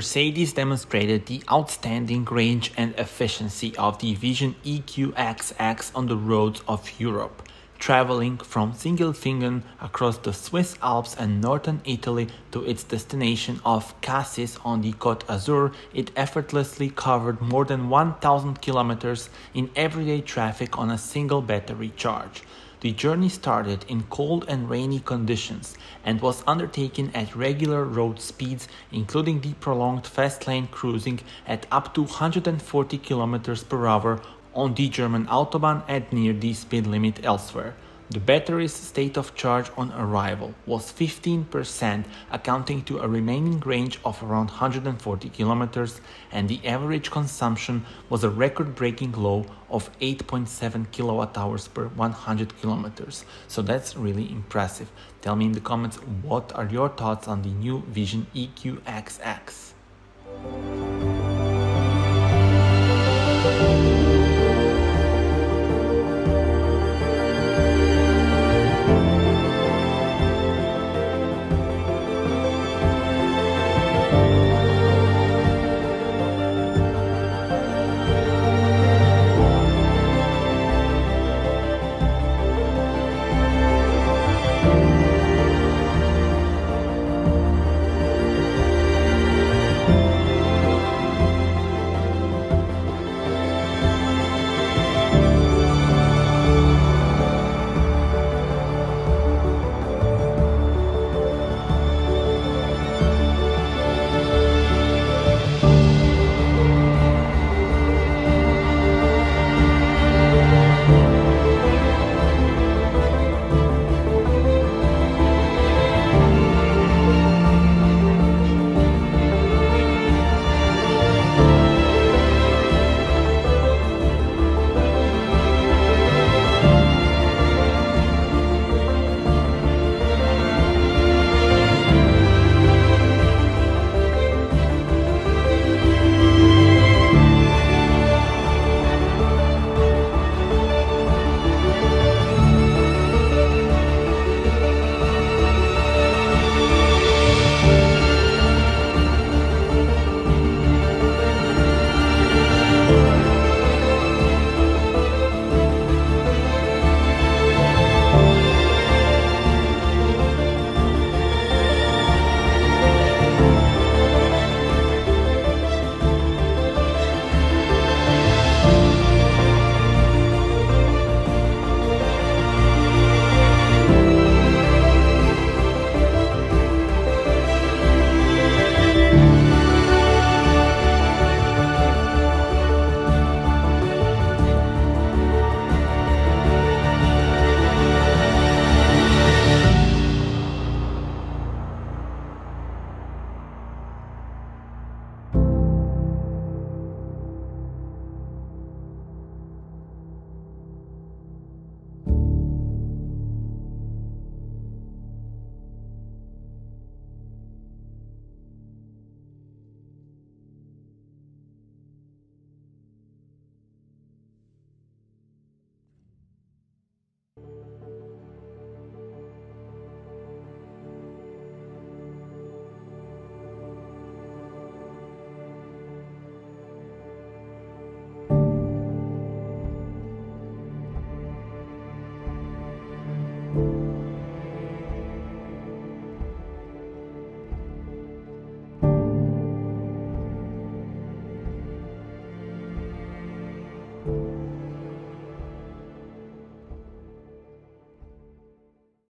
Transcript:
Mercedes demonstrated the outstanding range and efficiency of the Vision EQXX on the roads of Europe. Traveling from Sindelfingen across the Swiss Alps and northern Italy to its destination of Cassis on the Côte d'Azur, it effortlessly covered more than 1000 kilometers in everyday traffic on a single battery charge. The journey started in cold and rainy conditions and was undertaken at regular road speeds, including the prolonged fast lane cruising at up to 140 km per hour on the German Autobahn and near the speed limit elsewhere. The battery's state of charge on arrival was 15%, accounting to a remaining range of around 140 kilometers, and the average consumption was a record-breaking low of 8.7 kilowatt hours per 100 kilometers. So that's really impressive. Tell me in the comments what are your thoughts on the new Vision EQXX.